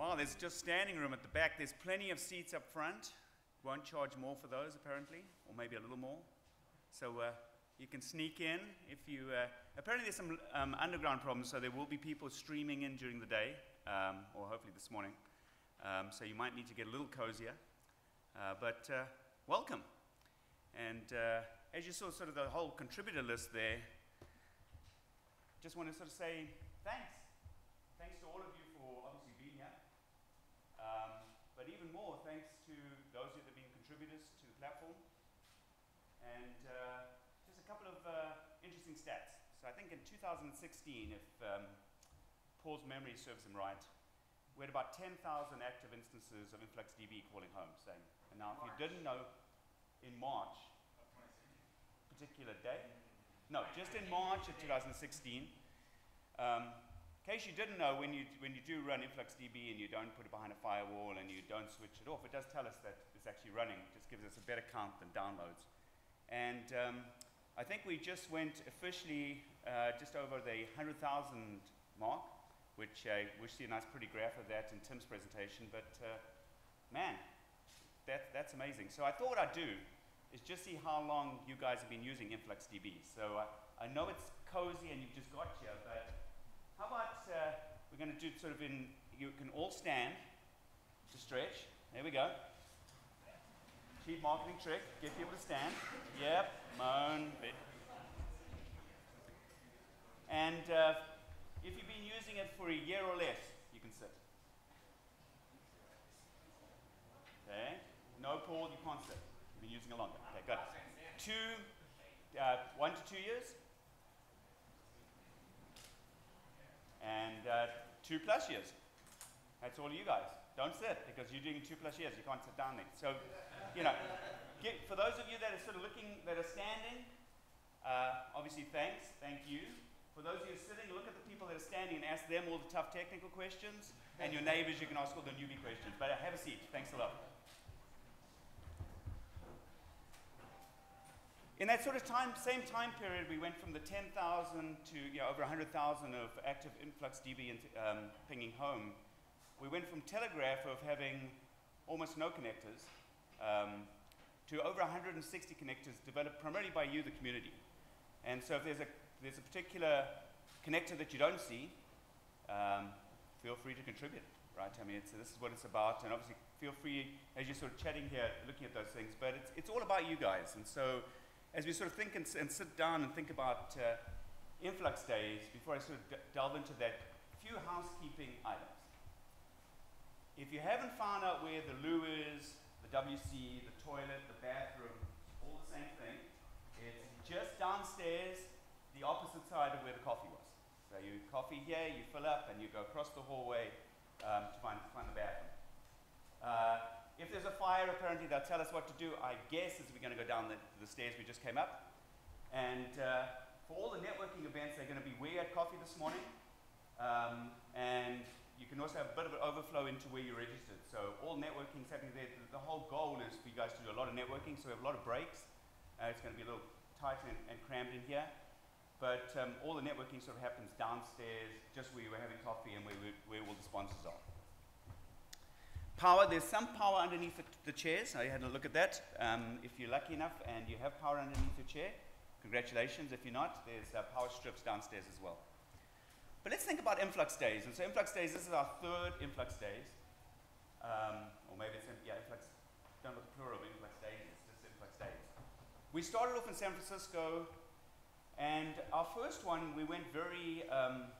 Well, there's just standing room at the back. There's plenty of seats up front. Won't charge more for those, apparently, or maybe a little more. So uh, you can sneak in if you. Uh, apparently, there's some um, underground problems, so there will be people streaming in during the day, um, or hopefully this morning. Um, so you might need to get a little cozier. Uh, but uh, welcome. And uh, as you saw, sort of the whole contributor list there, just want to sort of say thanks. Thanks to all of you for obviously being here. Um, but even more, thanks to those of you that have been contributors to the platform. And uh, just a couple of uh, interesting stats. So I think in 2016, if um, Paul's memory serves him right, we had about 10,000 active instances of InfluxDB calling home, saying. And now, if you didn't know, in March, particular day, no, just in March of 2016. Um, in case you didn't know, when you, when you do run InfluxDB and you don't put it behind a firewall and you don't switch it off, it does tell us that it's actually running. It just gives us a better count than downloads. And um, I think we just went officially uh, just over the 100,000 mark, which uh, we see a nice pretty graph of that in Tim's presentation. But uh, man, that, that's amazing. So I thought I'd do is just see how long you guys have been using InfluxDB. So uh, I know it's cozy and you've just got here, but how about uh, we're going to do sort of in, you can all stand to stretch. There we go. Cheap marketing trick, get people to stand. Yep, moan. Bit. And uh, if you've been using it for a year or less, you can sit. Okay? No, Paul, you can't sit You've been using it longer. Okay, good. Two, uh, one to two years? And uh, two plus years. That's all you guys. Don't sit because you're doing two plus years. You can't sit down there. So, you know, get, for those of you that are sort of looking, that are standing, uh, obviously thanks, thank you. For those of you sitting, look at the people that are standing and ask them all the tough technical questions. And your neighbors, you can ask all the newbie questions. But uh, have a seat. Thanks a lot. In that sort of time, same time period, we went from the 10,000 to you know, over 100,000 of active influx InfluxDB um, pinging home. We went from Telegraf of having almost no connectors um, to over 160 connectors developed primarily by you, the community. And so if there's a, there's a particular connector that you don't see, um, feel free to contribute, right? I mean, this is what it's about. And obviously, feel free, as you're sort of chatting here, looking at those things. But it's, it's all about you guys. And so as we sort of think and, and sit down and think about uh, influx days, before I sort of delve into that, few housekeeping items. If you haven't found out where the loo is, WC, the toilet, the bathroom, all the same thing, it's just downstairs, the opposite side of where the coffee was. So you coffee here, you fill up, and you go across the hallway um, to find, find the bathroom. Uh, if there's a fire, apparently they'll tell us what to do. I guess as we're going to go down the, the stairs we just came up. And uh, for all the networking events, they're going to be way at coffee this morning. Um, and you can also have a bit of an overflow into where you're registered. So all networking is happening there. The, whole goal is for you guys to do a lot of networking. So we have a lot of breaks. Uh, it's going to be a little tight and, and crammed in here. But um, all the networking sort of happens downstairs, just where were having coffee and where, we, where all the sponsors are. Power, there's some power underneath the, the chairs. I had a look at that. Um, if you're lucky enough and you have power underneath your chair, congratulations. If you're not, there's uh, power strips downstairs as well. But let's think about influx days. And so influx days, this is our third influx days. Um, or maybe it's, yeah, influx, don't look at plural of influx days, it's just influx days. We started off in San Francisco, and our first one, we went very, um,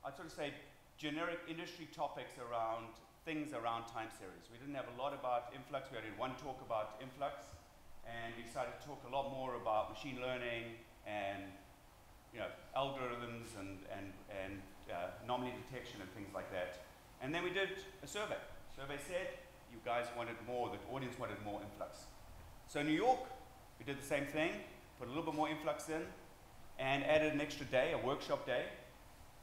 I'd sort of say, generic industry topics around things around time series. We didn't have a lot about influx. We had one talk about influx, and we decided to talk a lot more about machine learning and you know, algorithms and, and, and uh, anomaly detection and things like that. And then we did a survey. Survey said you guys wanted more, the audience wanted more influx. So New York, we did the same thing, put a little bit more influx in, and added an extra day, a workshop day.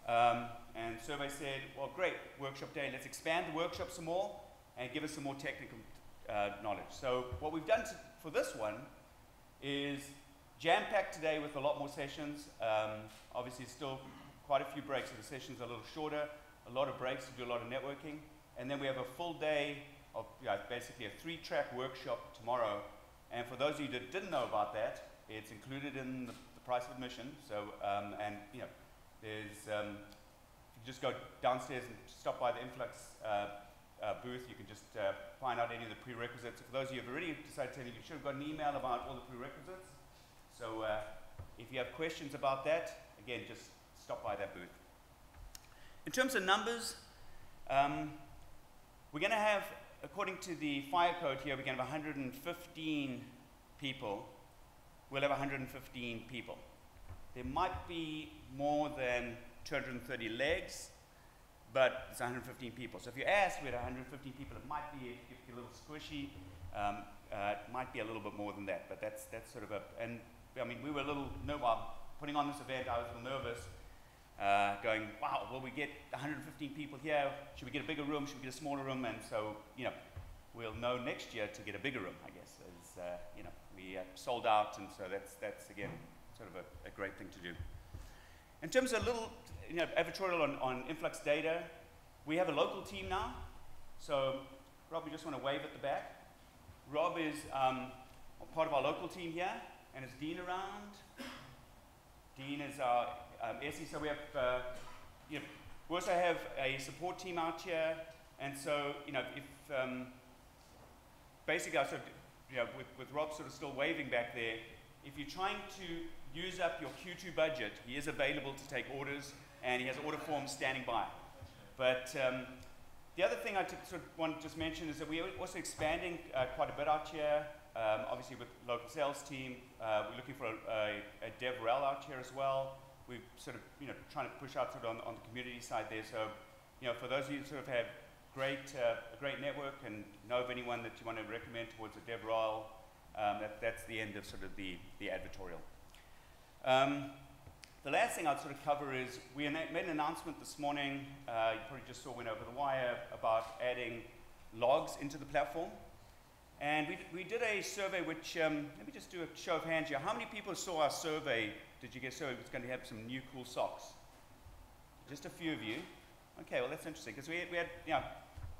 Um, and survey said, well, great, workshop day, let's expand the workshop some more and give us some more technical uh, knowledge. So what we've done for this one is jam-packed today with a lot more sessions. Um, obviously, still quite a few breaks, so the sessions are a little shorter, a lot of breaks to do a lot of networking. And then we have a full day of you know, basically a three-track workshop tomorrow. And for those of you that didn't know about that, it's included in the, the price of admission. So, um, and you know, there's, um, you just go downstairs and stop by the Influx uh, uh, booth. You can just uh, find out any of the prerequisites. For those of you who have already decided to attend, you should have got an email about all the prerequisites. So uh, if you have questions about that, again, just stop by that booth. In terms of numbers, um, we're going to have, according to the fire code here, we're going to have 115 people. We'll have 115 people. There might be more than 230 legs, but it's 115 people. So if you ask, we had 115 people, it might be, you're a little squishy, um, uh, it might be a little bit more than that, but that's, that's sort of a, and I mean, we were a little, no, putting on this event, I was a little nervous, uh, going, wow, will we get 115 people here? Should we get a bigger room? Should we get a smaller room? And so, you know, we'll know next year to get a bigger room, I guess. As, uh, you know, we uh, sold out, and so that's, that's again, sort of a, a, great thing to do. In terms of a little, you know, advertorial on, on influx data, we have a local team now. So, Rob, we just want to wave at the back. Rob is um, part of our local team here. And is Dean around? Dean is our um, SE, so we have, uh, you know, we also have a support team out here. And so, you know, if um, basically, I sort of, you know, with, with Rob sort of still waving back there, if you're trying to use up your Q2 budget, he is available to take orders and he has order forms standing by. But um, the other thing I sort of want to just mention is that we're also expanding uh, quite a bit out here. Um, obviously, with local sales team, uh, we're looking for a, a, a DevRel out here as well. We're sort of, you know, trying to push out sort of on, on the community side there. So, you know, for those of you who sort of have great, uh, a great network and know of anyone that you want to recommend towards a DevRel, um, that, that's the end of sort of the, the advertorial. Um, the last thing I'd sort of cover is we made an announcement this morning, uh, you probably just saw went over the wire, about adding logs into the platform. And we, we did a survey which, um, let me just do a show of hands here. How many people saw our survey? Did you get a survey? It's going to have some new cool socks. Just a few of you. Okay, well, that's interesting because we, we had, you know,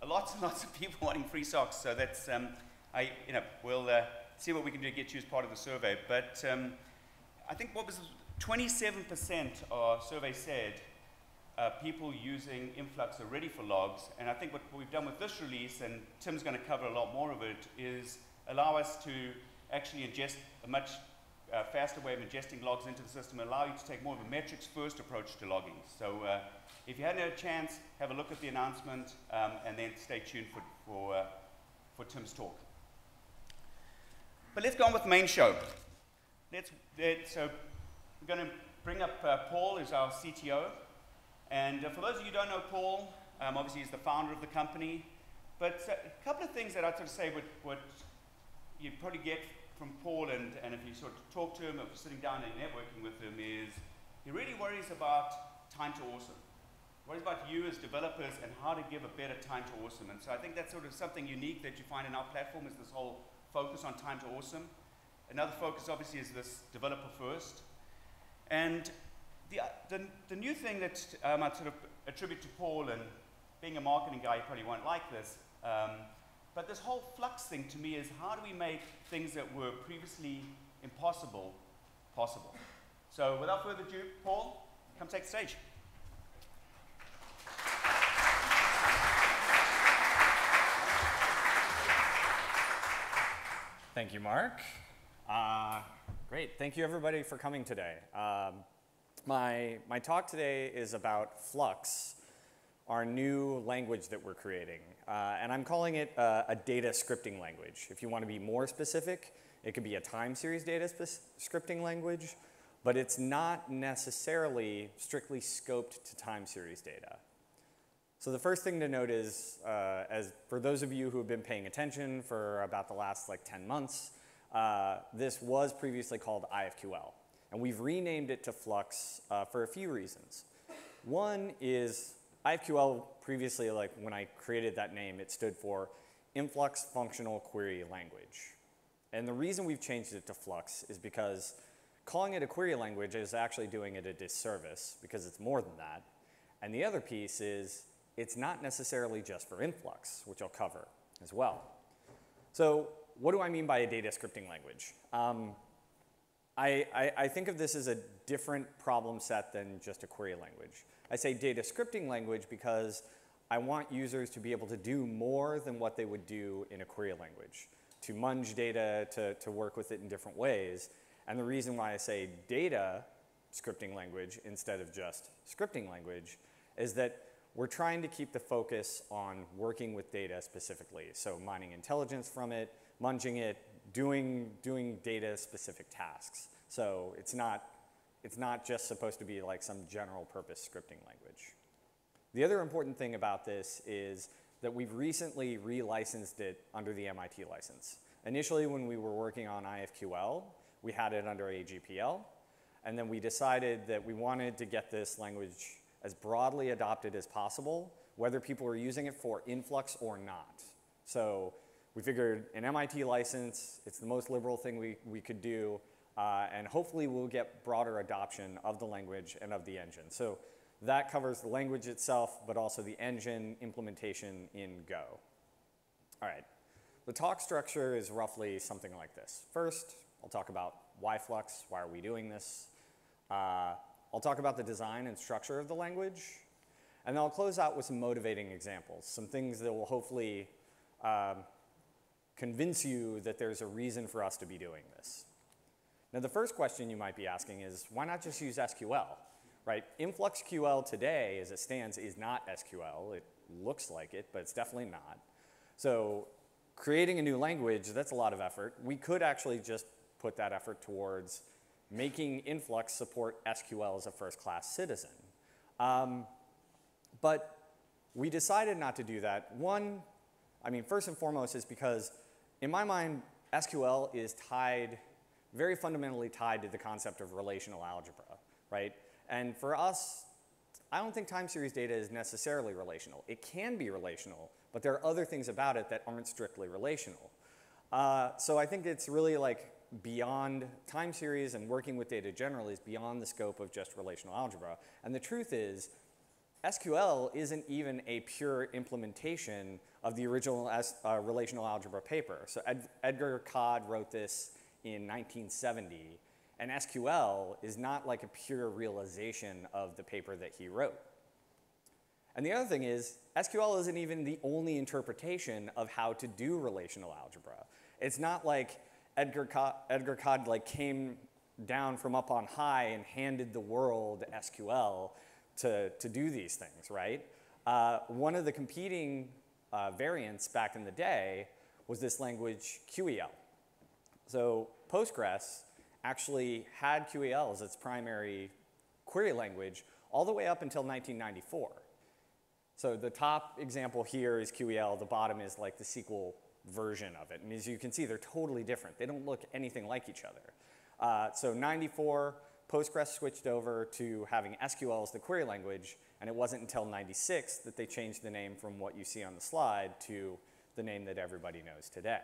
lots and lots of people wanting free socks. So that's, um, I, you know, we'll uh, see what we can do to get you as part of the survey. But um, I think what was 27% our survey said uh, people using Influx are ready for logs. And I think what we've done with this release, and Tim's going to cover a lot more of it, is allow us to actually ingest a much uh, faster way of ingesting logs into the system, allow you to take more of a metrics first approach to logging. So uh, if you hadn't had a chance, have a look at the announcement um, and then stay tuned for, for, uh, for Tim's talk. But let's go on with the main show. Let's, let, so we're going to bring up uh, Paul, who's our CTO. And uh, for those of you who don't know Paul, um, obviously he's the founder of the company. But uh, a couple of things that I'd sort of say what, what you probably get from Paul, and, and if you sort of talk to him, or sitting down and networking with him, is he really worries about time to awesome. Worries about you as developers and how to give a better time to awesome. And so I think that's sort of something unique that you find in our platform is this whole focus on time to awesome. Another focus obviously is this developer first. And the, the, the new thing that um, I sort of attribute to Paul, and being a marketing guy, you probably won't like this, um, but this whole flux thing to me is how do we make things that were previously impossible possible? So without further ado, Paul, come take the stage. Thank you, Mark. Uh, great. Thank you, everybody, for coming today. Um, my, my talk today is about Flux, our new language that we're creating. Uh, and I'm calling it uh, a data scripting language. If you want to be more specific, it could be a time series data scripting language, but it's not necessarily strictly scoped to time series data. So the first thing to note is, uh, as for those of you who have been paying attention for about the last like 10 months, uh, this was previously called IFQL. And we've renamed it to Flux uh, for a few reasons. One is IFQL previously, like when I created that name, it stood for Influx Functional Query Language. And the reason we've changed it to Flux is because calling it a query language is actually doing it a disservice because it's more than that. And the other piece is it's not necessarily just for influx, which I'll cover as well. So what do I mean by a data scripting language? Um, I, I, I, think of this as a different problem set than just a query language. I say data scripting language because I want users to be able to do more than what they would do in a query language, to munge data, to, to work with it in different ways. And the reason why I say data scripting language instead of just scripting language is that we're trying to keep the focus on working with data specifically. So mining intelligence from it, munging it, doing, doing data specific tasks. So it's not, it's not just supposed to be like some general purpose scripting language. The other important thing about this is that we've recently relicensed it under the MIT license. Initially, when we were working on IFQL, we had it under AGPL, and then we decided that we wanted to get this language as broadly adopted as possible, whether people were using it for influx or not. So we figured an MIT license, it's the most liberal thing we, we could do, uh, and hopefully we'll get broader adoption of the language and of the engine. So that covers the language itself, but also the engine implementation in Go. All right, the talk structure is roughly something like this. First, I'll talk about why Flux, why are we doing this? Uh, I'll talk about the design and structure of the language, and then I'll close out with some motivating examples, some things that will hopefully um, convince you that there's a reason for us to be doing this. Now, the first question you might be asking is, why not just use SQL? Right? InfluxQL today, as it stands, is not SQL. It looks like it, but it's definitely not. So creating a new language, that's a lot of effort. We could actually just put that effort towards making Influx support SQL as a first-class citizen. Um, but we decided not to do that. One, I mean, first and foremost is because in my mind, SQL is tied, very fundamentally tied to the concept of relational algebra, right? And for us, I don't think time series data is necessarily relational. It can be relational, but there are other things about it that aren't strictly relational. Uh, so I think it's really like beyond time series and working with data generally is beyond the scope of just relational algebra. And the truth is, SQL isn't even a pure implementation of the original uh, relational algebra paper. So Ed Edgar Codd wrote this in 1970, and SQL is not like a pure realization of the paper that he wrote. And the other thing is, SQL isn't even the only interpretation of how to do relational algebra. It's not like Edgar, Codd, Edgar Codd like came down from up on high and handed the world SQL to, to do these things, right? Uh, one of the competing uh, variants back in the day was this language QUEL. So Postgres actually had QUEL as its primary query language all the way up until 1994. So the top example here is QUEL, the bottom is like the SQL version of it. And as you can see, they're totally different. They don't look anything like each other. Uh, so 94, Postgres switched over to having SQL as the query language, and it wasn't until 96 that they changed the name from what you see on the slide to the name that everybody knows today.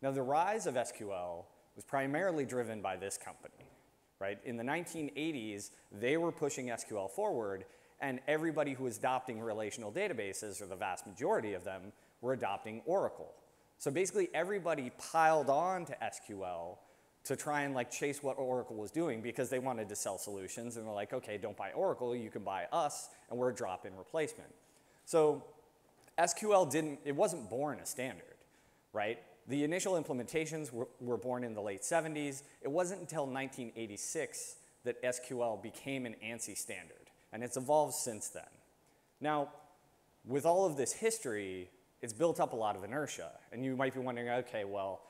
Now, the rise of SQL was primarily driven by this company, right? In the 1980s, they were pushing SQL forward, and everybody who was adopting relational databases, or the vast majority of them, were adopting Oracle. So basically everybody piled on to SQL to try and like chase what Oracle was doing because they wanted to sell solutions and they're like, okay, don't buy Oracle, you can buy us and we're a drop-in replacement. So SQL didn't, it wasn't born a standard, right? The initial implementations were, were born in the late 70s. It wasn't until 1986 that SQL became an ANSI standard and it's evolved since then. Now, with all of this history, it's built up a lot of inertia. And you might be wondering, okay, well,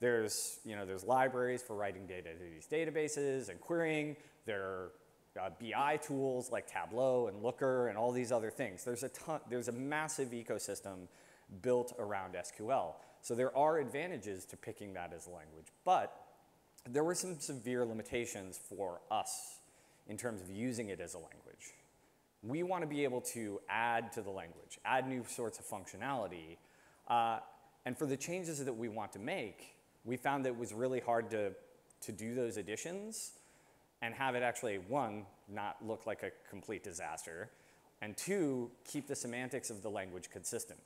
there's, you know, there's libraries for writing data to these databases and querying. There are uh, BI tools like Tableau and Looker and all these other things. There's a ton, there's a massive ecosystem built around SQL. So there are advantages to picking that as a language, but there were some severe limitations for us in terms of using it as a language we want to be able to add to the language, add new sorts of functionality. Uh, and for the changes that we want to make, we found that it was really hard to, to do those additions and have it actually, one, not look like a complete disaster, and two, keep the semantics of the language consistent.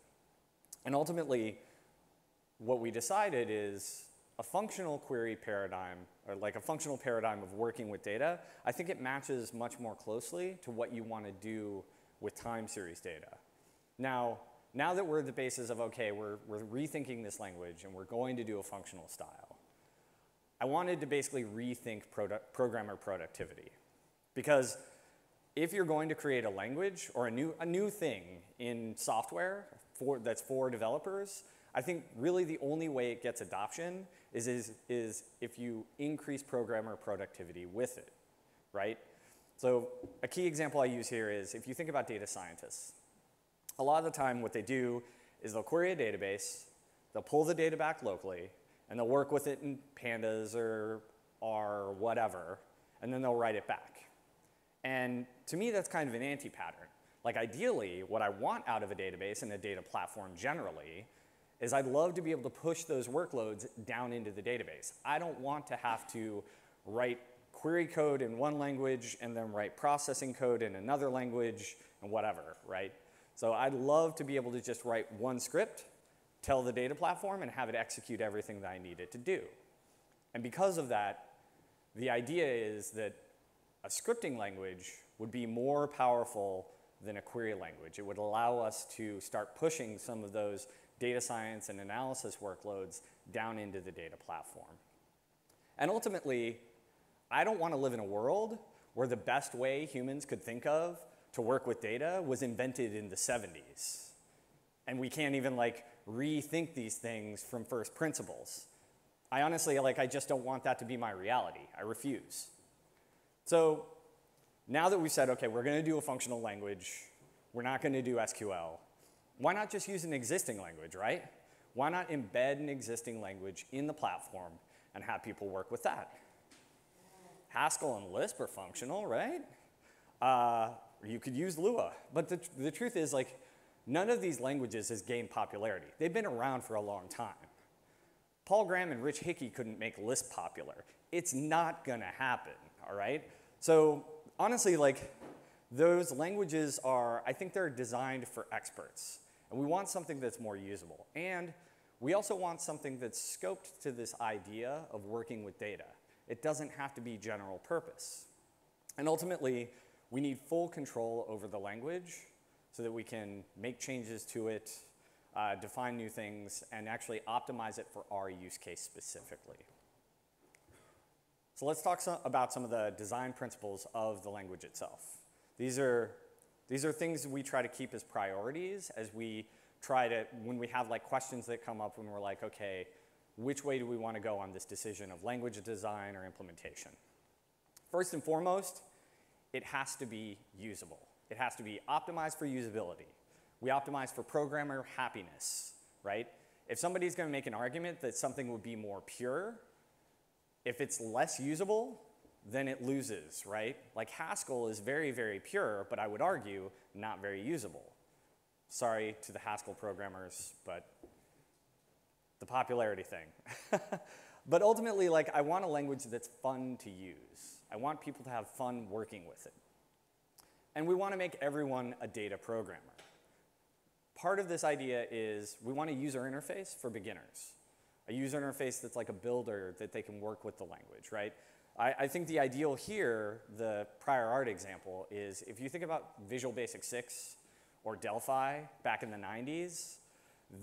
And ultimately, what we decided is a functional query paradigm, or like a functional paradigm of working with data, I think it matches much more closely to what you want to do with time series data. Now, now that we're at the basis of, okay, we're, we're rethinking this language and we're going to do a functional style, I wanted to basically rethink programmer productivity. Because if you're going to create a language or a new, a new thing in software for, that's for developers, I think really the only way it gets adoption is, is, is if you increase programmer productivity with it, right? So a key example I use here is if you think about data scientists, a lot of the time what they do is they'll query a database, they'll pull the data back locally, and they'll work with it in pandas or R or whatever, and then they'll write it back. And to me, that's kind of an anti-pattern. Like ideally, what I want out of a database and a data platform generally is I'd love to be able to push those workloads down into the database. I don't want to have to write query code in one language and then write processing code in another language and whatever, right? So I'd love to be able to just write one script, tell the data platform, and have it execute everything that I need it to do. And because of that, the idea is that a scripting language would be more powerful than a query language. It would allow us to start pushing some of those data science and analysis workloads down into the data platform. And ultimately, I don't want to live in a world where the best way humans could think of to work with data was invented in the 70s. And we can't even like rethink these things from first principles. I honestly, like, I just don't want that to be my reality. I refuse. So now that we've said, okay, we're going to do a functional language, we're not going to do SQL, why not just use an existing language, right? Why not embed an existing language in the platform and have people work with that? Haskell and Lisp are functional, right? Uh, you could use Lua. But the, the truth is, like, none of these languages has gained popularity. They've been around for a long time. Paul Graham and Rich Hickey couldn't make Lisp popular. It's not gonna happen, all right? So honestly, like, those languages are, I think they're designed for experts. And we want something that's more usable. And we also want something that's scoped to this idea of working with data. It doesn't have to be general purpose. And ultimately, we need full control over the language so that we can make changes to it, uh, define new things, and actually optimize it for our use case specifically. So let's talk some, about some of the design principles of the language itself. These are, these are things we try to keep as priorities as we try to, when we have like questions that come up when we're like, okay, which way do we want to go on this decision of language design or implementation? First and foremost, it has to be usable. It has to be optimized for usability. We optimize for programmer happiness, right? If somebody's going to make an argument that something would be more pure, if it's less usable, then it loses, right? Like Haskell is very, very pure, but I would argue not very usable. Sorry to the Haskell programmers, but the popularity thing. but ultimately, like, I want a language that's fun to use. I want people to have fun working with it. And we want to make everyone a data programmer. Part of this idea is we want a user interface for beginners a user interface that's like a builder that they can work with the language, right? I, I, think the ideal here, the prior art example, is if you think about Visual Basic 6 or Delphi back in the 90s,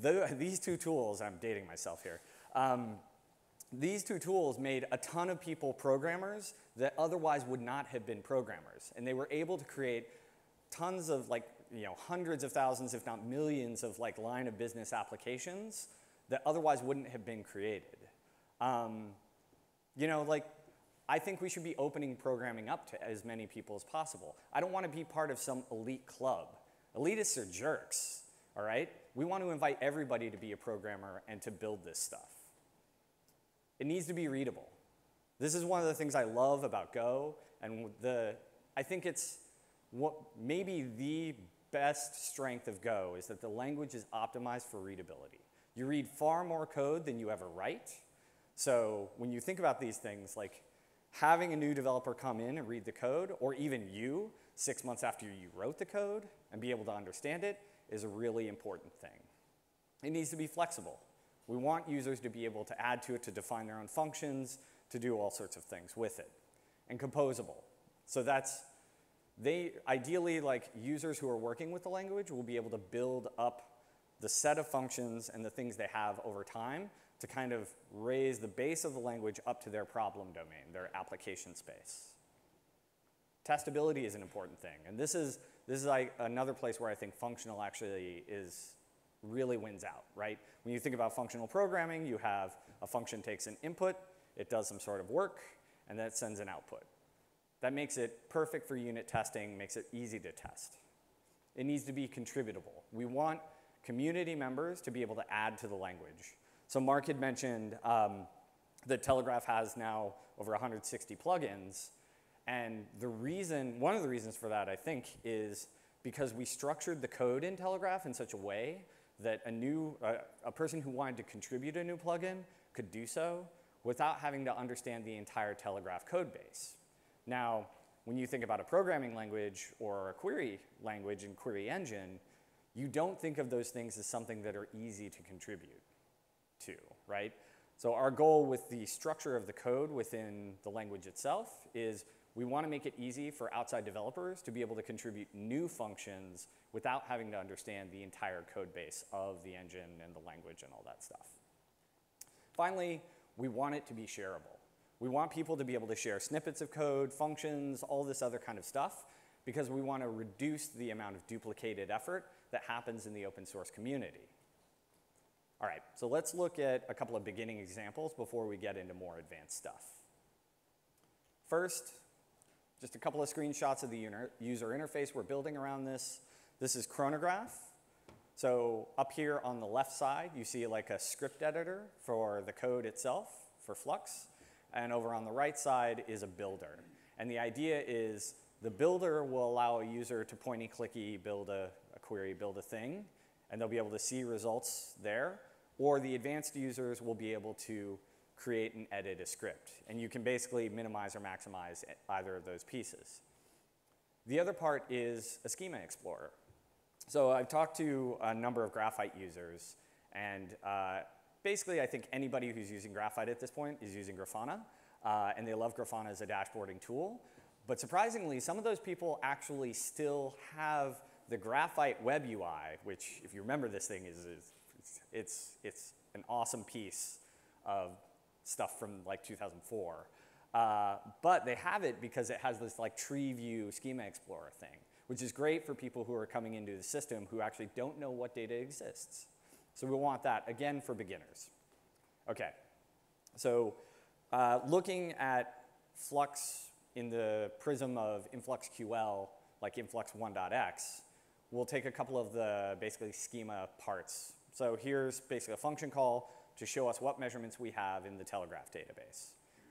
the, these two tools, I'm dating myself here, um, these two tools made a ton of people programmers that otherwise would not have been programmers. And they were able to create tons of like, you know, hundreds of thousands, if not millions of like line of business applications that otherwise wouldn't have been created. Um, you know, like, I think we should be opening programming up to as many people as possible. I don't want to be part of some elite club. Elitists are jerks, all right? We want to invite everybody to be a programmer and to build this stuff. It needs to be readable. This is one of the things I love about Go, and the, I think it's what, maybe the best strength of Go is that the language is optimized for readability. You read far more code than you ever write. So when you think about these things, like having a new developer come in and read the code, or even you, six months after you wrote the code and be able to understand it, is a really important thing. It needs to be flexible. We want users to be able to add to it, to define their own functions, to do all sorts of things with it. And composable. So that's, they, ideally, like users who are working with the language will be able to build up the set of functions and the things they have over time to kind of raise the base of the language up to their problem domain, their application space. Testability is an important thing. And this is, this is like another place where I think functional actually is really wins out, right? When you think about functional programming, you have a function takes an input, it does some sort of work, and then it sends an output. That makes it perfect for unit testing, makes it easy to test. It needs to be contributable. We want community members to be able to add to the language. So Mark had mentioned um, that Telegraf has now over 160 plugins. And the reason, one of the reasons for that, I think, is because we structured the code in Telegraf in such a way that a new, uh, a person who wanted to contribute a new plugin could do so without having to understand the entire Telegraf code base. Now, when you think about a programming language or a query language and query engine, you don't think of those things as something that are easy to contribute to, right? So our goal with the structure of the code within the language itself is we want to make it easy for outside developers to be able to contribute new functions without having to understand the entire code base of the engine and the language and all that stuff. Finally, we want it to be shareable. We want people to be able to share snippets of code, functions, all this other kind of stuff, because we want to reduce the amount of duplicated effort that happens in the open source community. All right, so let's look at a couple of beginning examples before we get into more advanced stuff. First, just a couple of screenshots of the user interface we're building around this. This is Chronograf. So up here on the left side, you see like a script editor for the code itself, for Flux. And over on the right side is a builder. And the idea is the builder will allow a user to pointy clicky build a, a query, build a thing, and they'll be able to see results there. Or the advanced users will be able to create and edit a script. And you can basically minimize or maximize either of those pieces. The other part is a schema explorer. So I've talked to a number of Graphite users, and uh, basically I think anybody who's using Graphite at this point is using Grafana, uh, and they love Grafana as a dashboarding tool. But surprisingly, some of those people actually still have the Graphite web UI, which if you remember this thing is, is it's, it's an awesome piece of stuff from like 2004. Uh, but they have it because it has this like tree view schema explorer thing, which is great for people who are coming into the system who actually don't know what data exists. So we want that, again, for beginners. Okay, so uh, looking at Flux in the prism of InfluxQL, like Influx 1.x, we'll take a couple of the basically schema parts. So here's basically a function call to show us what measurements we have in the Telegraf database.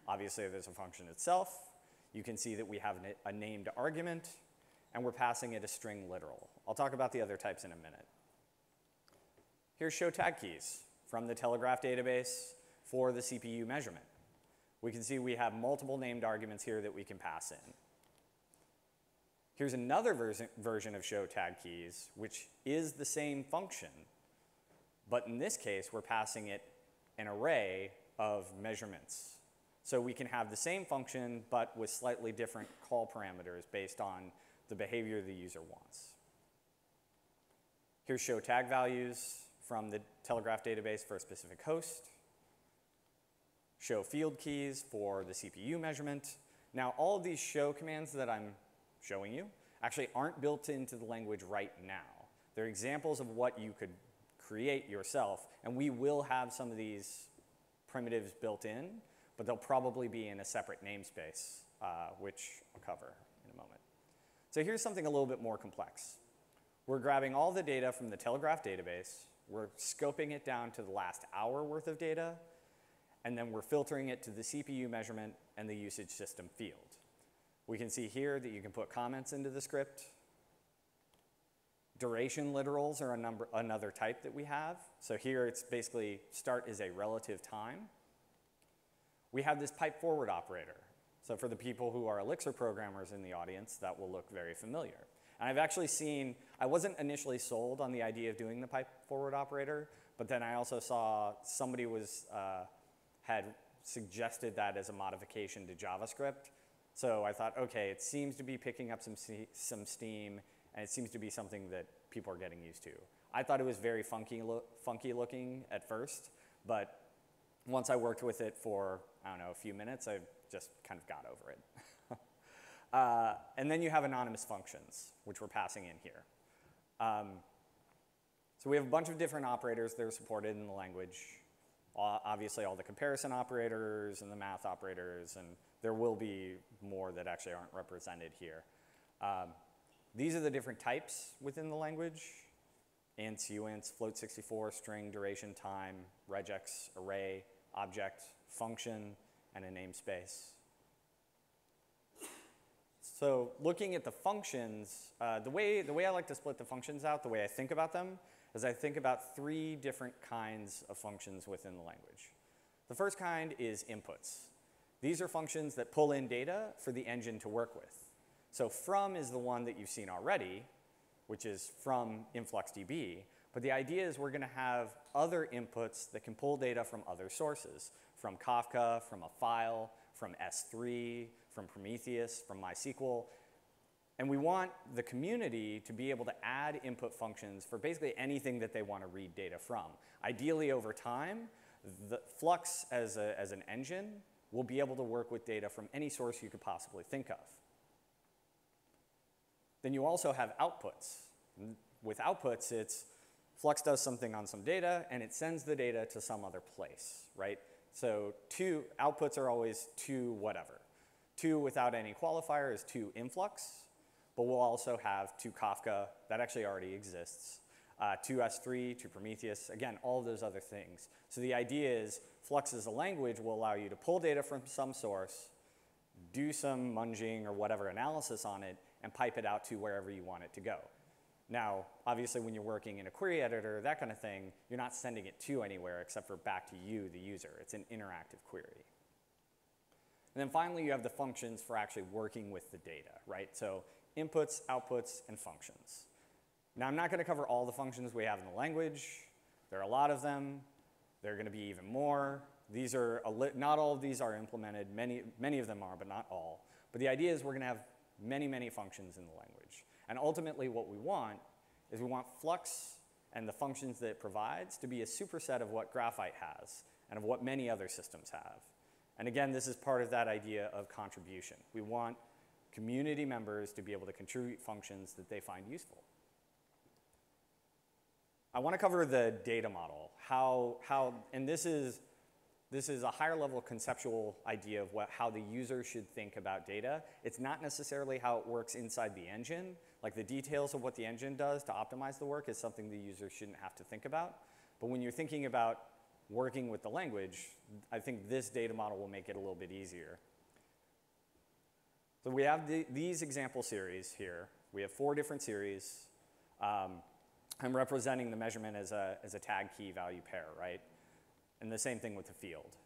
Obviously, there's a function itself. You can see that we have a named argument, and we're passing it a string literal. I'll talk about the other types in a minute. Here's show tag keys from the Telegraf database for the CPU measurement. We can see we have multiple named arguments here that we can pass in. Here's another version, version of show tag keys, which is the same function, but in this case, we're passing it an array of measurements. So we can have the same function, but with slightly different call parameters based on the behavior the user wants. Here's show tag values from the Telegraf database for a specific host. Show field keys for the CPU measurement. Now, all of these show commands that I'm showing you actually aren't built into the language right now. They're examples of what you could create yourself, and we will have some of these primitives built in, but they'll probably be in a separate namespace, uh, which I'll cover. So here's something a little bit more complex. We're grabbing all the data from the Telegraf database, we're scoping it down to the last hour worth of data, and then we're filtering it to the CPU measurement and the usage system field. We can see here that you can put comments into the script. Duration literals are number, another type that we have. So here it's basically start is a relative time. We have this pipe forward operator. So for the people who are Elixir programmers in the audience, that will look very familiar. And I've actually seen, I wasn't initially sold on the idea of doing the pipe forward operator, but then I also saw somebody was, uh, had suggested that as a modification to JavaScript. So I thought, okay, it seems to be picking up some, some steam, and it seems to be something that people are getting used to. I thought it was very funky, lo funky looking at first, but once I worked with it for, I don't know, a few minutes, I just kind of got over it. uh, and then you have anonymous functions, which we're passing in here. Um, so we have a bunch of different operators that are supported in the language. Obviously, all the comparison operators and the math operators, and there will be more that actually aren't represented here. Um, these are the different types within the language. Ints, uints, float64, string, duration, time, regex, array, object, function, and a namespace. So looking at the functions, uh, the, way, the way I like to split the functions out, the way I think about them, is I think about three different kinds of functions within the language. The first kind is inputs. These are functions that pull in data for the engine to work with. So from is the one that you've seen already, which is from InfluxDB. But the idea is we're going to have other inputs that can pull data from other sources, from Kafka, from a file, from S3, from Prometheus, from MySQL. And we want the community to be able to add input functions for basically anything that they want to read data from. Ideally, over time, the Flux as, a, as an engine will be able to work with data from any source you could possibly think of. Then you also have outputs. With outputs, it's Flux does something on some data, and it sends the data to some other place, right? So two outputs are always to whatever. Two without any qualifier is two influx, but we'll also have two Kafka, that actually already exists, uh, to S3, two Prometheus, again, all those other things. So the idea is Flux as a language will allow you to pull data from some source, do some munging or whatever analysis on it, and pipe it out to wherever you want it to go. Now, obviously, when you're working in a query editor, that kind of thing, you're not sending it to anywhere except for back to you, the user. It's an interactive query. And then finally, you have the functions for actually working with the data, right? So inputs, outputs, and functions. Now, I'm not going to cover all the functions we have in the language. There are a lot of them. There are going to be even more. These are, not all of these are implemented. Many, many of them are, but not all. But the idea is we're going to have many, many functions in the language. And ultimately what we want is we want Flux and the functions that it provides to be a superset of what Graphite has and of what many other systems have. And again, this is part of that idea of contribution. We want community members to be able to contribute functions that they find useful. I want to cover the data model, how, how and this is this is a higher level conceptual idea of what, how the user should think about data. It's not necessarily how it works inside the engine. Like the details of what the engine does to optimize the work is something the user shouldn't have to think about. But when you're thinking about working with the language, I think this data model will make it a little bit easier. So we have the, these example series here. We have four different series. Um, I'm representing the measurement as a, as a tag key value pair, right? And the same thing with the field.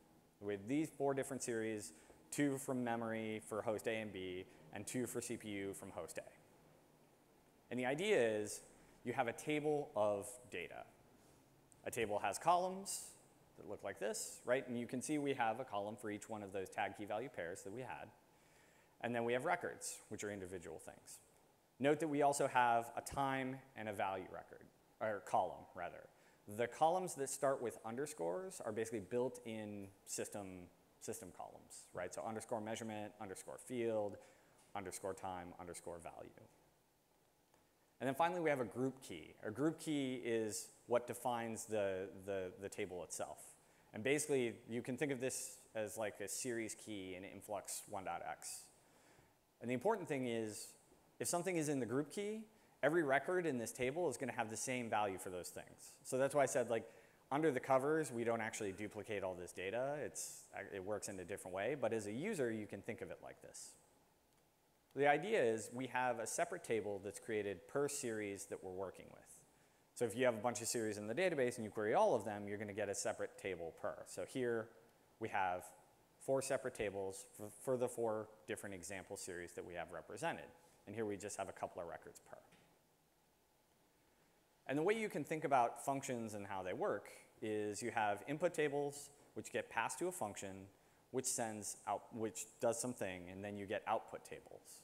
With these four different series, two from memory for host A and B, and two for CPU from host A. And the idea is you have a table of data. A table has columns that look like this, right? And you can see we have a column for each one of those tag key value pairs that we had. And then we have records, which are individual things. Note that we also have a time and a value record, or column, rather. The columns that start with underscores are basically built-in system, system columns, right? So underscore measurement, underscore field, underscore time, underscore value. And then finally, we have a group key. A group key is what defines the, the, the table itself. And basically, you can think of this as like a series key in influx 1.x. And the important thing is, if something is in the group key, every record in this table is going to have the same value for those things. So that's why I said like under the covers, we don't actually duplicate all this data. It's, uh, it works in a different way, but as a user, you can think of it like this. The idea is we have a separate table that's created per series that we're working with. So if you have a bunch of series in the database and you query all of them, you're going to get a separate table per. So here we have four separate tables for, for the four different example series that we have represented. And here we just have a couple of records per. And the way you can think about functions and how they work is you have input tables which get passed to a function which sends out, which does something, and then you get output tables.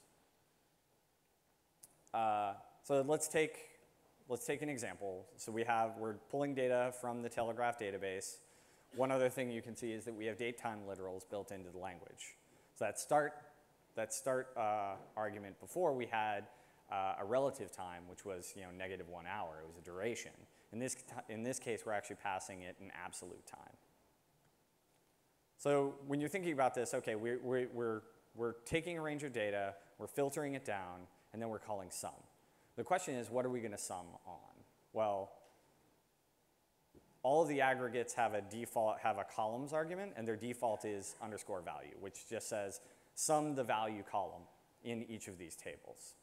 Uh, so let's take, let's take an example. So we have, we're pulling data from the Telegraf database. One other thing you can see is that we have datetime literals built into the language. So that start, that start uh, argument before we had uh, a relative time, which was you know, negative one hour. It was a duration. In this, in this case, we're actually passing it an absolute time. So when you're thinking about this, okay, we're, we're, we're, we're taking a range of data, we're filtering it down, and then we're calling sum. The question is, what are we going to sum on? Well, all of the aggregates have a default, have a columns argument, and their default is underscore value, which just says sum the value column in each of these tables.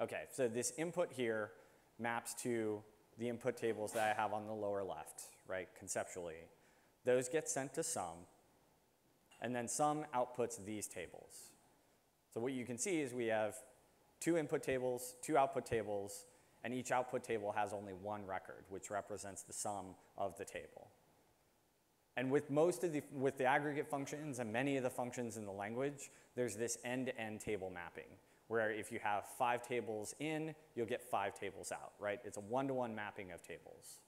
Okay, so this input here maps to the input tables that I have on the lower left, right, conceptually. Those get sent to sum, and then sum outputs these tables. So what you can see is we have two input tables, two output tables, and each output table has only one record, which represents the sum of the table. And with most of the, with the aggregate functions and many of the functions in the language, there's this end-to-end -end table mapping, where if you have five tables in, you'll get five tables out, right? It's a one-to-one -one mapping of tables.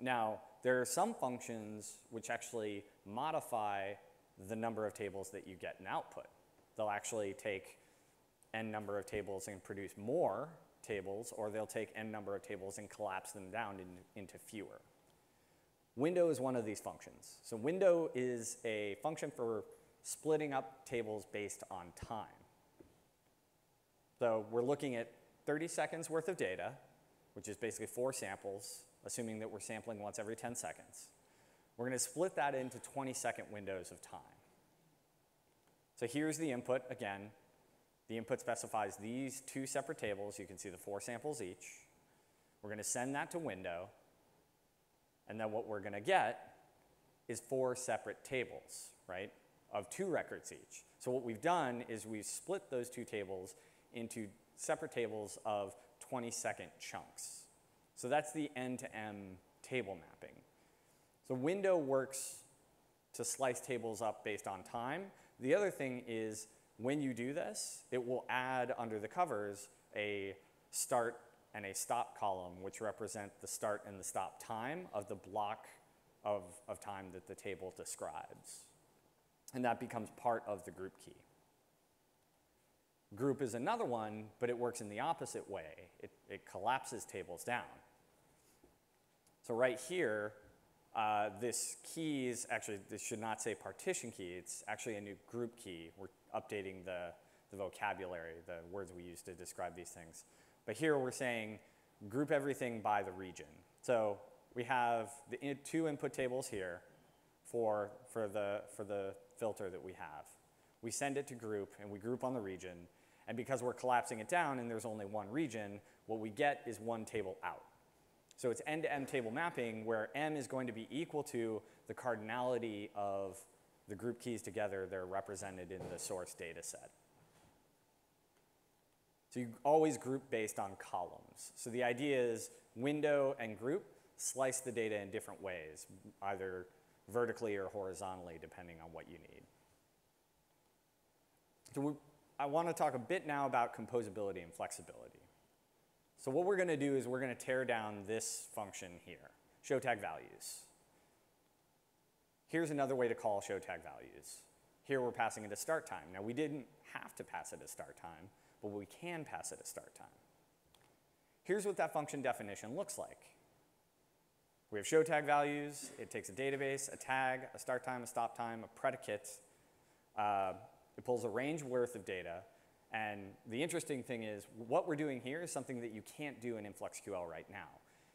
Now, there are some functions which actually modify the number of tables that you get in output. They'll actually take n number of tables and produce more tables, or they'll take n number of tables and collapse them down in, into fewer. Window is one of these functions. So window is a function for splitting up tables based on time. So we're looking at 30 seconds worth of data, which is basically four samples, assuming that we're sampling once every 10 seconds. We're going to split that into 20 second windows of time. So here's the input again. The input specifies these two separate tables. You can see the four samples each. We're going to send that to window. And then what we're going to get is four separate tables, right, of two records each. So what we've done is we've split those two tables into separate tables of 20 second chunks. So that's the end-to-end table mapping. So window works to slice tables up based on time. The other thing is when you do this, it will add under the covers a start and a stop column, which represent the start and the stop time of the block of, of time that the table describes. And that becomes part of the group key. Group is another one, but it works in the opposite way. It, it collapses tables down. So right here, uh, this key is actually, this should not say partition key, it's actually a new group key. We're updating the, the vocabulary, the words we use to describe these things. But here we're saying group everything by the region. So we have the in, two input tables here for, for, the, for the filter that we have. We send it to group and we group on the region. And because we're collapsing it down and there's only one region, what we get is one table out. So it's end-to-end -end table mapping where M is going to be equal to the cardinality of the group keys together. They're represented in the source data set. So you always group based on columns. So the idea is window and group slice the data in different ways, either vertically or horizontally, depending on what you need. So I want to talk a bit now about composability and flexibility. So what we're going to do is we're going to tear down this function here, show tag values. Here's another way to call show tag values. Here we're passing it a start time. Now we didn't have to pass it a start time, but we can pass it a start time. Here's what that function definition looks like. We have show tag values. It takes a database, a tag, a start time, a stop time, a predicate. Uh, it pulls a range worth of data, and the interesting thing is, what we're doing here is something that you can't do in InfluxQL right now.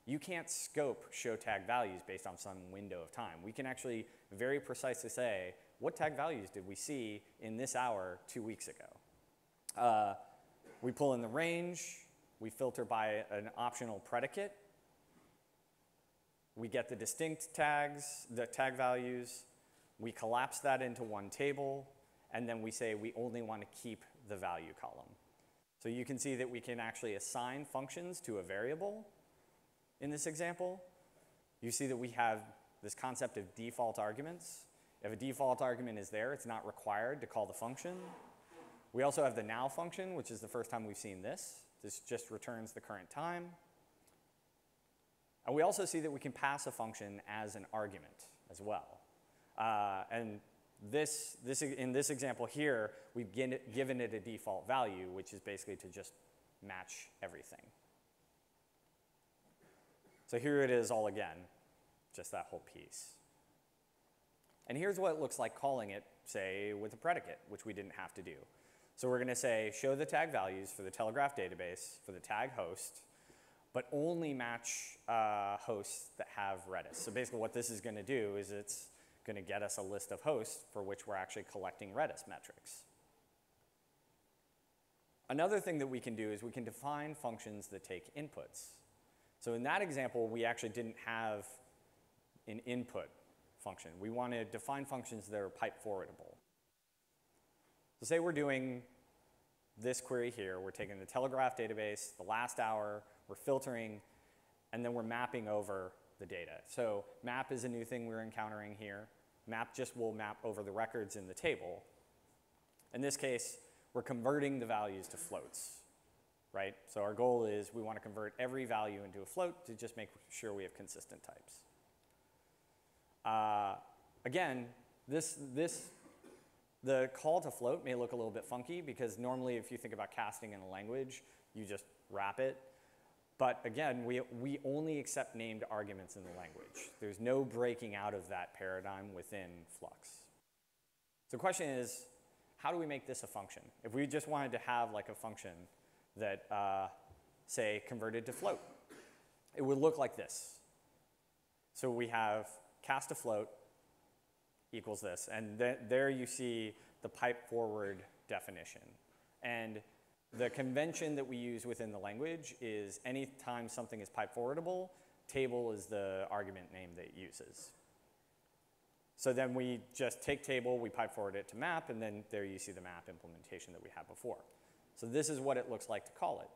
You can't scope show tag values based on some window of time. We can actually very precisely say, what tag values did we see in this hour two weeks ago? Uh, we pull in the range, we filter by an optional predicate, we get the distinct tags, the tag values, We collapse that into one table, and then we say we only want to keep the value column. So you can see that we can actually assign functions to a variable in this example. You see that we have this concept of default arguments. If a default argument is there, it's not required to call the function. We also have the now function, which is the first time we've seen this. This just returns the current time. And we also see that we can pass a function as an argument as well. Uh, and this, this, in this example here, we've given it a default value, which is basically to just match everything. So here it is all again, just that whole piece. And here's what it looks like calling it, say, with a predicate, which we didn't have to do. So we're going to say show the tag values for the Telegraf database for the tag host, but only match uh, hosts that have Redis. So basically what this is going to do is it's going to get us a list of hosts for which we're actually collecting Redis metrics. Another thing that we can do is we can define functions that take inputs. So in that example, we actually didn't have an input function. We want to define functions that are pipe forwardable. So say we're doing this query here. We're taking the Telegraf database, the last hour, we're filtering, and then we're mapping over the data. So map is a new thing we're encountering here. Map just will map over the records in the table. In this case, we're converting the values to floats, right? So our goal is we want to convert every value into a float to just make sure we have consistent types. Uh, again, this, this the call to float may look a little bit funky because normally if you think about casting in a language, you just wrap it. But again, we, we only accept named arguments in the language. There's no breaking out of that paradigm within Flux. So the question is, how do we make this a function? If we just wanted to have like a function that, uh, say, converted to float, it would look like this. So we have cast a float, equals this. And th there you see the pipe forward definition. And the convention that we use within the language is anytime something is pipe forwardable, table is the argument name that it uses. So then we just take table, we pipe forward it to map, and then there you see the map implementation that we had before. So this is what it looks like to call it.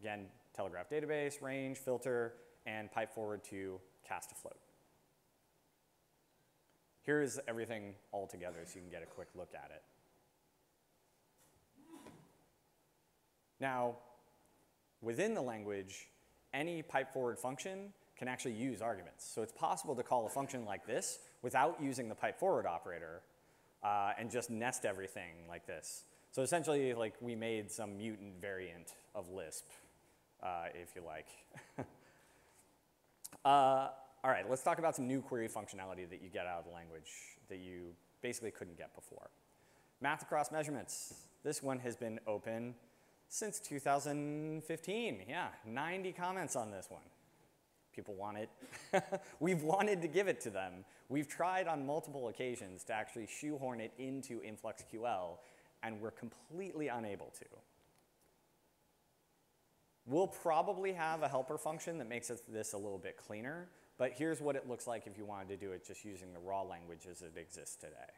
Again, Telegraf database, range, filter, and pipe forward to cast a float. Here's everything all together so you can get a quick look at it. Now, within the language, any pipe forward function can actually use arguments. So it's possible to call a function like this without using the pipe forward operator uh, and just nest everything like this. So essentially, like we made some mutant variant of Lisp, uh, if you like. uh, all right, let's talk about some new query functionality that you get out of the language that you basically couldn't get before. Math across measurements. This one has been open since 2015. Yeah, 90 comments on this one. People want it. We've wanted to give it to them. We've tried on multiple occasions to actually shoehorn it into InfluxQL, and we're completely unable to. We'll probably have a helper function that makes this a little bit cleaner, but here's what it looks like if you wanted to do it just using the raw language as it exists today.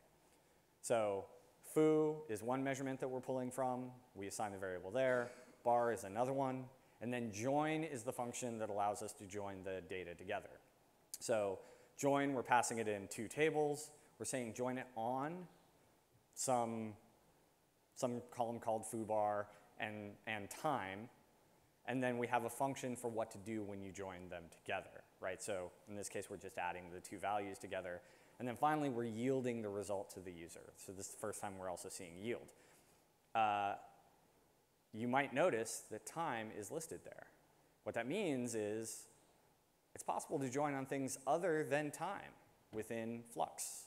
So foo is one measurement that we're pulling from. We assign the variable there. Bar is another one. And then join is the function that allows us to join the data together. So join, we're passing it in two tables. We're saying join it on some, some column called foo bar and, and time. And then we have a function for what to do when you join them together right? So in this case, we're just adding the two values together. And then finally, we're yielding the result to the user. So this is the first time we're also seeing yield. Uh, you might notice that time is listed there. What that means is it's possible to join on things other than time within Flux.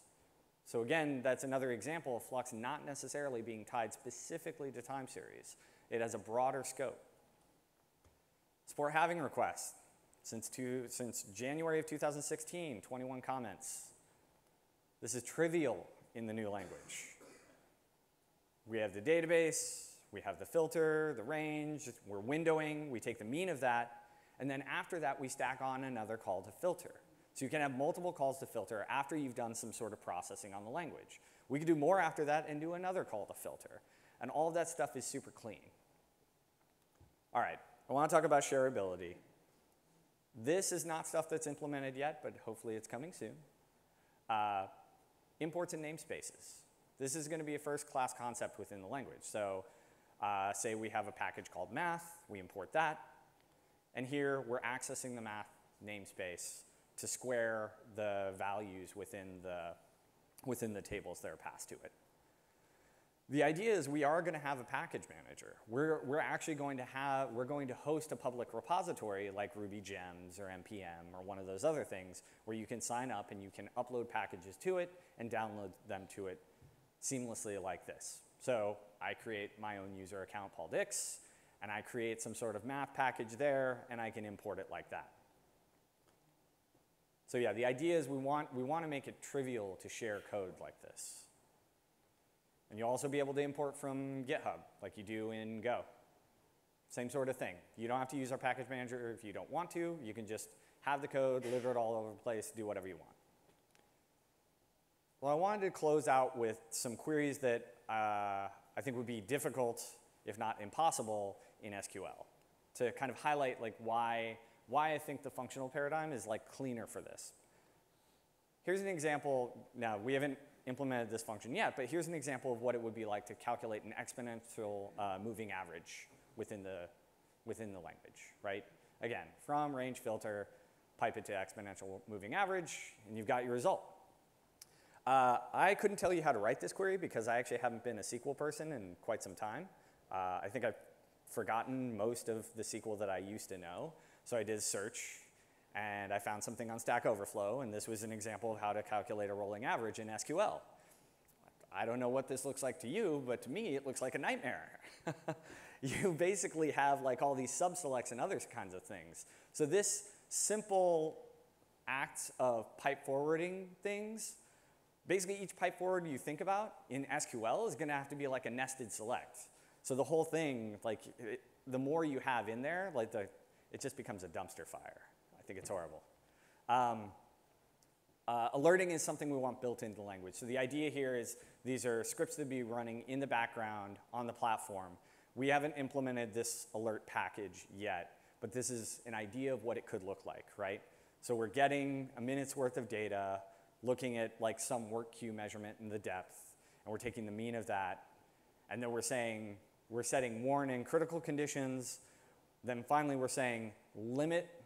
So again, that's another example of Flux not necessarily being tied specifically to time series. It has a broader scope. Support having requests. Since, two, since January of 2016, 21 comments. This is trivial in the new language. We have the database, we have the filter, the range, we're windowing, we take the mean of that, and then after that we stack on another call to filter. So you can have multiple calls to filter after you've done some sort of processing on the language. We could do more after that and do another call to filter. And all of that stuff is super clean. All right, I want to talk about shareability. This is not stuff that's implemented yet, but hopefully it's coming soon. Uh, imports and namespaces. This is going to be a first class concept within the language. So uh, say we have a package called math, we import that, and here we're accessing the math namespace to square the values within the, within the tables that are passed to it. The idea is we are going to have a package manager. We're, we're actually going to have, we're going to host a public repository like Ruby Gems or NPM or one of those other things where you can sign up and you can upload packages to it and download them to it seamlessly like this. So I create my own user account Paul Dix and I create some sort of math package there and I can import it like that. So yeah, the idea is we want, we want to make it trivial to share code like this. And you'll also be able to import from GitHub, like you do in Go. Same sort of thing. You don't have to use our package manager if you don't want to. You can just have the code, litter it all over the place, do whatever you want. Well, I wanted to close out with some queries that uh, I think would be difficult, if not impossible, in SQL to kind of highlight like why, why I think the functional paradigm is like cleaner for this. Here's an example. Now, we haven't implemented this function yet, but here's an example of what it would be like to calculate an exponential uh, moving average within the, within the language, right? Again, from range filter, pipe it to exponential moving average, and you've got your result. Uh, I couldn't tell you how to write this query because I actually haven't been a SQL person in quite some time. Uh, I think I've forgotten most of the SQL that I used to know. So I did search and I found something on Stack Overflow, and this was an example of how to calculate a rolling average in SQL. I don't know what this looks like to you, but to me, it looks like a nightmare. you basically have like all these subselects and other kinds of things. So this simple act of pipe forwarding things, basically each pipe forward you think about in SQL is gonna have to be like a nested select. So the whole thing, like it, the more you have in there, like the, it just becomes a dumpster fire. I think it's horrible. Um, uh, alerting is something we want built into the language. So the idea here is these are scripts that be running in the background on the platform. We haven't implemented this alert package yet, but this is an idea of what it could look like, right? So we're getting a minute's worth of data, looking at like some work queue measurement in the depth, and we're taking the mean of that, and then we're saying, we're setting warn and critical conditions, then finally we're saying limit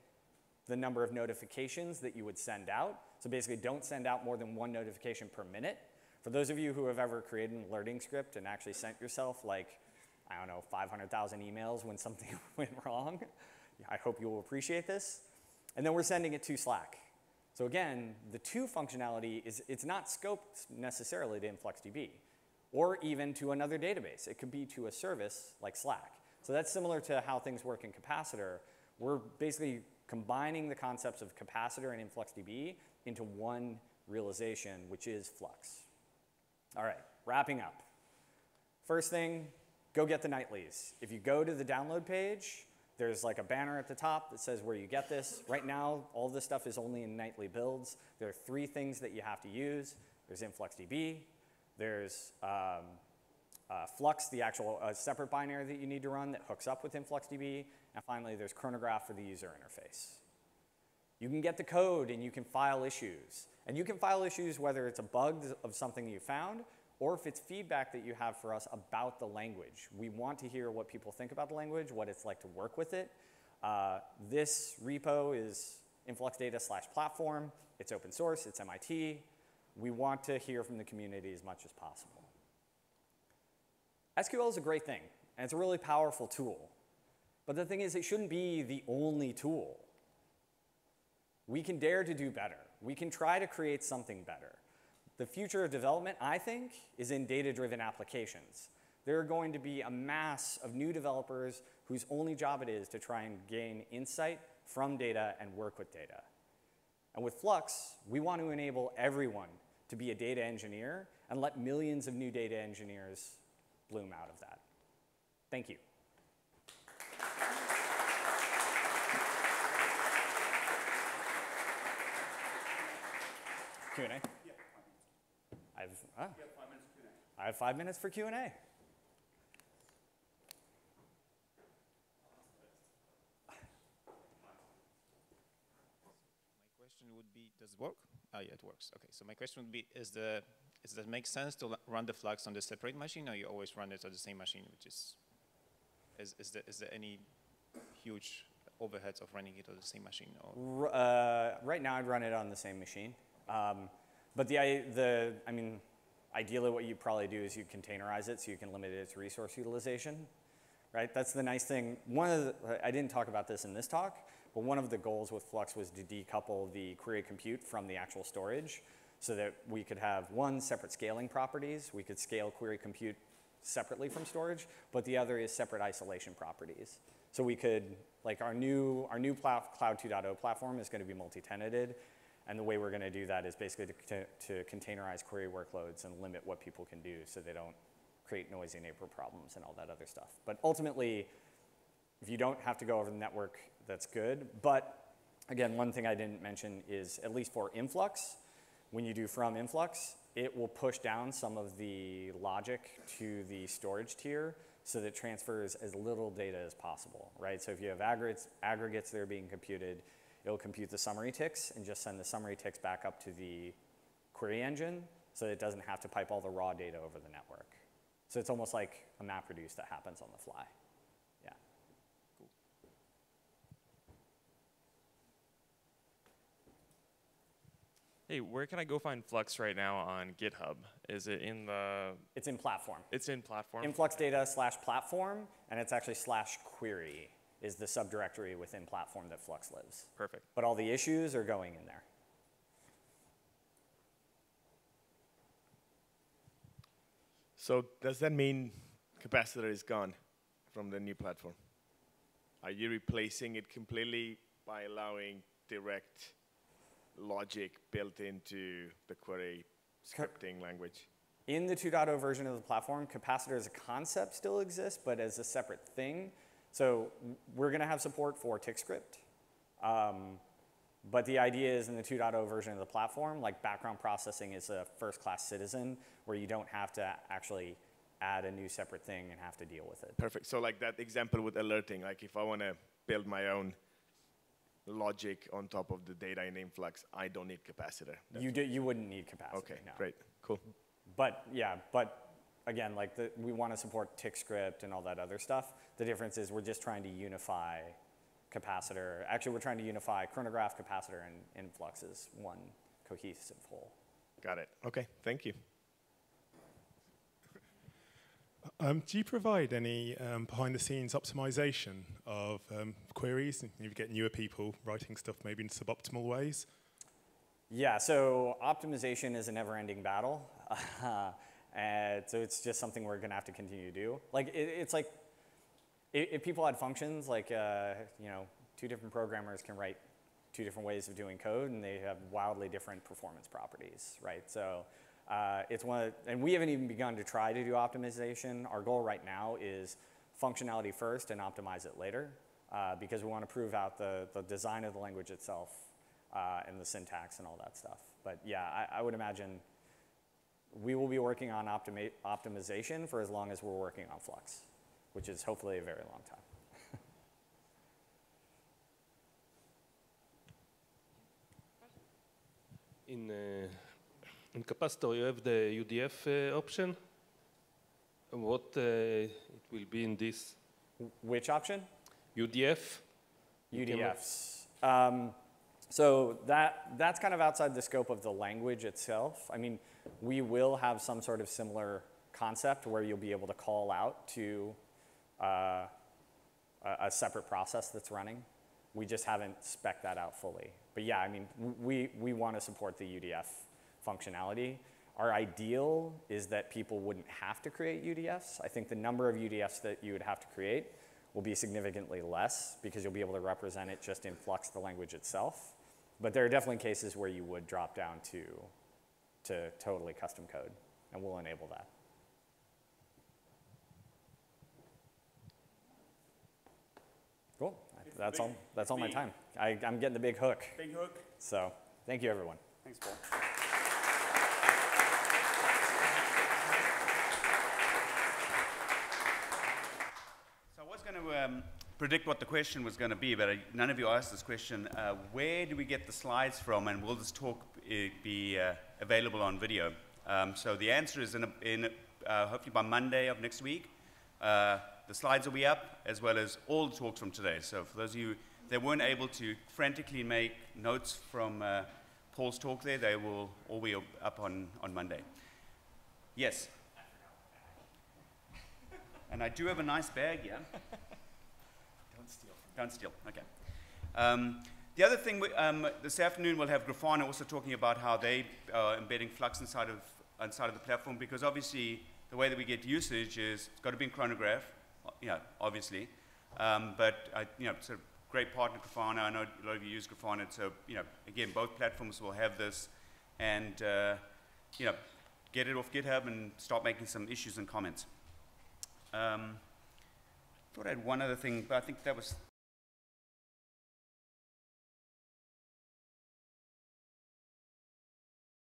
the number of notifications that you would send out. So basically don't send out more than one notification per minute. For those of you who have ever created an alerting script and actually sent yourself like, I don't know, 500,000 emails when something went wrong, I hope you will appreciate this. And then we're sending it to Slack. So again, the to functionality is, it's not scoped necessarily to InfluxDB or even to another database. It could be to a service like Slack. So that's similar to how things work in Kapacitor. We're basically combining the concepts of Kapacitor and InfluxDB into one realization, which is Flux. All right, wrapping up. First thing, go get the nightlies. If you go to the download page, there's like a banner at the top that says where you get this. Right now, all this stuff is only in nightly builds. There are three things that you have to use. There's InfluxDB, there's um, uh, Flux, the actual uh, separate binary that you need to run that hooks up with InfluxDB, and finally, there's Chronograf for the user interface. You can get the code and you can file issues. And you can file issues whether it's a bug of something you found or if it's feedback that you have for us about the language. We want to hear what people think about the language, what it's like to work with it. Uh, this repo is influxdata slash platform. It's open source, it's MIT. We want to hear from the community as much as possible. SQL is a great thing, and it's a really powerful tool. But the thing is, it shouldn't be the only tool. We can dare to do better. We can try to create something better. The future of development, I think, is in data-driven applications. There are going to be a mass of new developers whose only job it is to try and gain insight from data and work with data. And with Flux, we want to enable everyone to be a data engineer and let millions of new data engineers bloom out of that. Thank you. Q&A? Yeah, five minutes. I've, ah, You have five minutes Q&A. I have five minutes for Q&A. My question would be, does it work? Oh, yeah, it works. Okay, so my question would be, is the, does that make sense to run the Flux on the separate machine, or you always run it on the same machine, which is, is, is there, is there any huge overheads of running it on the same machine? Or uh, right now, I'd run it on the same machine. Um, but the, I- the, I mean, ideally, what you probably do is you containerize it so you can limit its resource utilization, right? That's the nice thing. One of the, I didn't talk about this in this talk, but one of the goals with Flux was to decouple the query compute from the actual storage so that we could have one separate scaling properties. We could scale query compute separately from storage, but the other is separate isolation properties. So we could, like our new, our new Cloud 2.0 platform is going to be multi-tenanted. And the way we're going to do that is basically to, to, containerize query workloads and limit what people can do so they don't create noisy neighbor problems and all that other stuff. But ultimately, if you don't have to go over the network, that's good. But again, one thing I didn't mention is at least for influx, when you do from influx, it will push down some of the logic to the storage tier so that transfers as little data as possible, right? So if you have aggregates, aggregates that are being computed, it'll compute the summary ticks and just send the summary ticks back up to the query engine so that it doesn't have to pipe all the raw data over the network. So it's almost like a map reduce that happens on the fly. Yeah. Cool. Hey, where can I go find Flux right now on GitHub? Is it in the? It's in platform. It's in platform. Influx data slash platform, and it's actually slash query is the subdirectory within platform that Flux lives. Perfect. But all the issues are going in there. So does that mean Kapacitor is gone from the new platform? Are you replacing it completely by allowing direct logic built into the query scripting language? In the 2.0 version of the platform, Kapacitor as a concept still exists, but as a separate thing. So we're going to have support for TickScript. Um, but the idea is in the 2.0 version of the platform, like background processing is a first class citizen where you don't have to actually add a new separate thing and have to deal with it. Perfect. So like that example with alerting, like if I want to build my own logic on top of the data in Influx, I don't need Kapacitor. You, do, you wouldn't need Kapacitor. okay, no. great, cool. But yeah, but again, like the, we want to support TickScript and all that other stuff. The difference is we're just trying to unify Kapacitor. Actually, we're trying to unify Chronograf, Kapacitor, and influx as one cohesive whole. Got it. Okay, thank you. Um, do you provide any um, behind-the-scenes optimization of um, queries? You get newer people writing stuff maybe in suboptimal ways. Yeah, so optimization is a never-ending battle. and so it's just something we're to have to continue to do. Like, it, it's like if people had functions, like, uh, you know, two different programmers can write two different ways of doing code, and they have wildly different performance properties, right? So uh, it's one of, and we haven't even begun to try to do optimization. Our goal right now is functionality first and optimize it later, uh, because we want to prove out the, the design of the language itself uh, and the syntax and all that stuff. But yeah, I, I would imagine we will be working on optimi- optimization for as long as we're working on Flux, which is hopefully a very long time. In, uh, in Kapacitor, you have the UDF uh, option. What uh, it will be in this Which option? UDF? UDFs. Um, so that, that's kind of outside the scope of the language itself. I mean, we will have some sort of similar concept where you'll be able to call out to uh, a, separate process that's running. We just haven't spec that out fully. But yeah, I mean, we, we want to support the UDF functionality. Our ideal is that people wouldn't have to create UDFs. I think the number of UDFs that you would have to create will be significantly less because you'll be able to represent it just in Flux, the language itself. But there are definitely cases where you would drop down to, to totally custom code, and we'll enable that. Cool. It's that's big, all, that's all my time. I, am getting the big hook. Big hook. So thank you, everyone. Thanks, Paul. So I was going to um predict what the question was going to be, but uh, none of you asked this question. Uh, where do we get the slides from, and will this talk uh, be uh, available on video? Um, so the answer is in, a, in uh, hopefully by Monday of next week. Uh, the slides will be up, as well as all the talks from today. So for those of you that weren't able to frantically make notes from Paul's talk there, they will all be up on, on Monday. Yes? And I do have a nice bag here. Don't steal. Okay. Um, the other thing, we, um, this afternoon we'll have Grafana also talking about how they are embedding Flux inside of, inside of the platform because obviously the way that we get usage is it's got to be in Chronograf, uh, you know, obviously. Um, but, I, you know, it's a great partner, Grafana. I know a lot of you use Grafana. So, you know, again, both platforms will have this and, uh, you know, get it off GitHub and start making some issues and comments. Um, thought I had one other thing, but I think that was